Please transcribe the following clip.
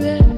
regret.